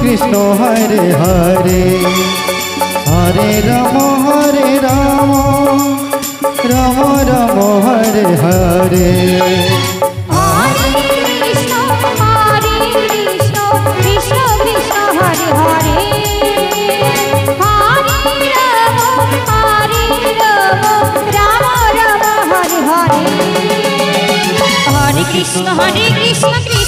Krishna Hare Hare Hare Ram Hare Ram Ram Ram Hare Hare Krishna Hare Krishna Krishna